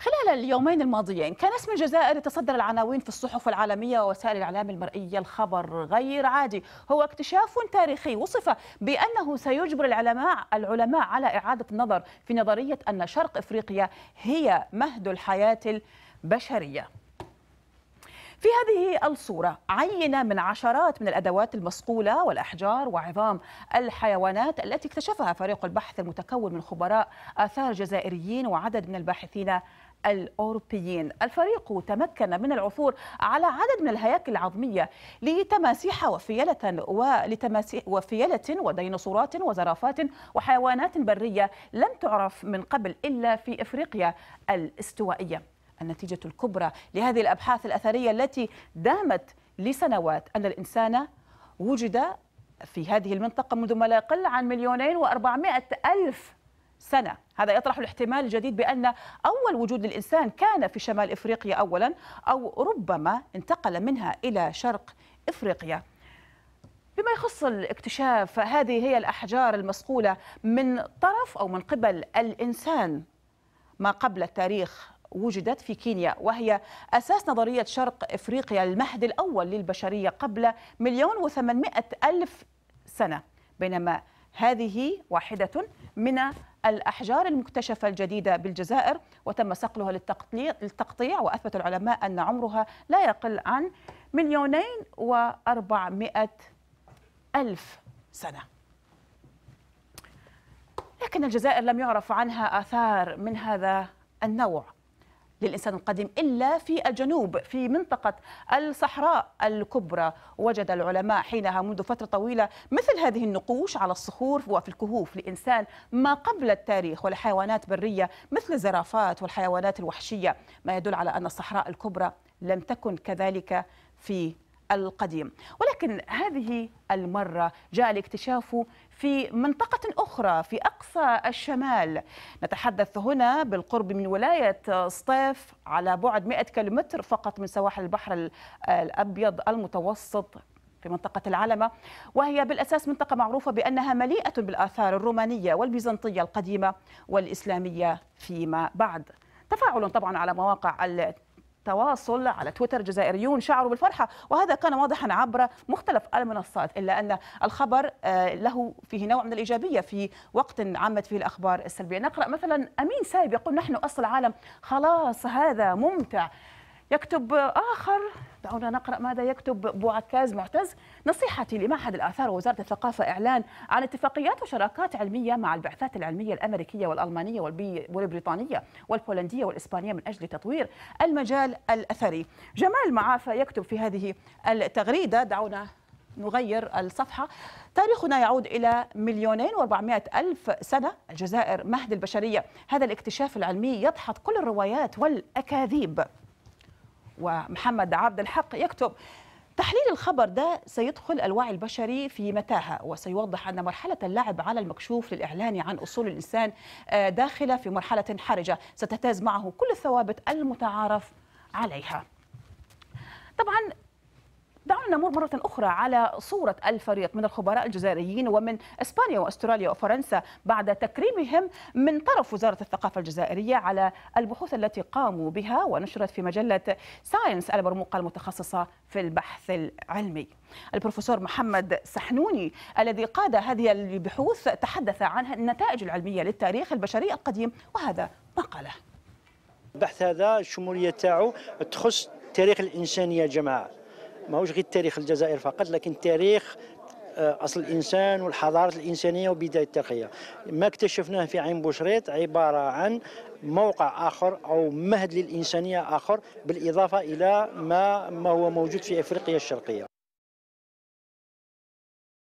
خلال اليومين الماضيين كان اسم الجزائر يتصدر العناوين في الصحف العالمية ووسائل الإعلام المرئية الخبر غير عادي. هو اكتشاف تاريخي وصف بأنه سيجبر العلماء العلماء على إعادة النظر في نظرية أن شرق إفريقيا هي مهد الحياة البشرية. في هذه الصورة عينة من عشرات من الأدوات المصقولة والأحجار وعظام الحيوانات التي اكتشفها فريق البحث المتكون من خبراء آثار جزائريين وعدد من الباحثين الأوروبيين. الفريق تمكن من العثور على عدد من الهياكل العظمية لتماسيح وفيلة وفيلة وديناصورات وزرافات وحيوانات برية لم تعرف من قبل إلا في إفريقيا الاستوائية. النتيجة الكبرى لهذه الأبحاث الأثرية التي دامت لسنوات أن الإنسان وجد في هذه المنطقة منذ ما لا يقل عن مليونين وأربعمائة ألف سنة. هذا يطرح الاحتمال الجديد بأن أول وجود للإنسان كان في شمال إفريقيا أولا أو ربما انتقل منها إلى شرق إفريقيا. بما يخص الاكتشاف هذه هي الأحجار المصقولة من طرف أو من قبل الإنسان. ما قبل التاريخ وجدت في كينيا وهي أساس نظرية شرق إفريقيا المهد الأول للبشرية قبل مليون وثمانمائة ألف سنة. بينما هذه واحدة من الأحجار المكتشفة الجديدة بالجزائر وتم صقلها للتقطيع وأثبت العلماء أن عمرها لا يقل عن مليونين وأربعمائة ألف سنة. لكن الجزائر لم يعرف عنها آثار من هذا النوع. للإنسان القديم إلا في الجنوب في منطقة الصحراء الكبرى. وجد العلماء حينها منذ فترة طويلة مثل هذه النقوش على الصخور وفي الكهوف لإنسان ما قبل التاريخ ولحيوانات برية مثل الزرافات والحيوانات الوحشية. ما يدل على أن الصحراء الكبرى لم تكن كذلك في القديم. ولكن هذه المرة جاء الاكتشاف في منطقة أخرى في أقصى الشمال. نتحدث هنا بالقرب من ولاية سطيف على بعد 100 كيلومتر فقط من سواحل البحر الأبيض المتوسط في منطقة العلمة. وهي بالأساس منطقة معروفة بأنها مليئة بالآثار الرومانية والبيزنطية القديمة والإسلامية فيما بعد. تفاعل طبعا على مواقع تواصل على تويتر جزائريون شعروا بالفرحة وهذا كان واضحا عبر مختلف المنصات إلا أن الخبر آه، له فيه نوع من الإيجابية في وقت عمت فيه الأخبار السلبية. نقرأ مثلا أمين سايب يقول نحن أصل العالم. خلاص هذا ممتع. يكتب آخر. دعونا نقرأ ماذا يكتب بوعكاز معتز. نصيحتي لمعهد الآثار ووزارة الثقافة إعلان عن اتفاقيات وشراكات علمية مع البعثات العلمية الأمريكية والألمانية والبريطانية والبولندية والإسبانية من أجل تطوير المجال الأثري. جمال معافى يكتب في هذه التغريدة. دعونا نغير الصفحة. تاريخنا يعود إلى مليونين وأربعمائة ألف سنة. الجزائر مهد البشرية. هذا الاكتشاف العلمي يدحض كل الروايات والأكاذيب. ومحمد عبد الحق يكتب تحليل الخبر ده سيدخل الوعي البشري في متاهة وسيوضح أن مرحلة اللعب على المكشوف للإعلان عن أصول الإنسان آه، داخلة في مرحلة حرجة ستهتز معه كل الثوابت المتعارف عليها. طبعا نمر مرة أخرى على صورة الفريق من الخبراء الجزائريين ومن إسبانيا وأستراليا وفرنسا بعد تكريمهم من طرف وزارة الثقافة الجزائرية على البحوث التي قاموا بها ونشرت في مجلة ساينس المرموقة المتخصصة في البحث العلمي. البروفيسور محمد سحنوني الذي قاد هذه البحوث تحدث عن النتائج العلمية للتاريخ البشري القديم وهذا ما قاله. البحث هذا الشمولية تاعو تخص تاريخ الإنسانية جماعة. ماهوش غير تاريخ الجزائر فقط لكن تاريخ آه، أصل الإنسان والحضارة الإنسانية وبداية التاريخية. ما اكتشفناه في عين بوشريط عبارة عن موقع آخر أو مهد للإنسانية آخر بالإضافة إلى ما ما هو موجود في أفريقيا الشرقية.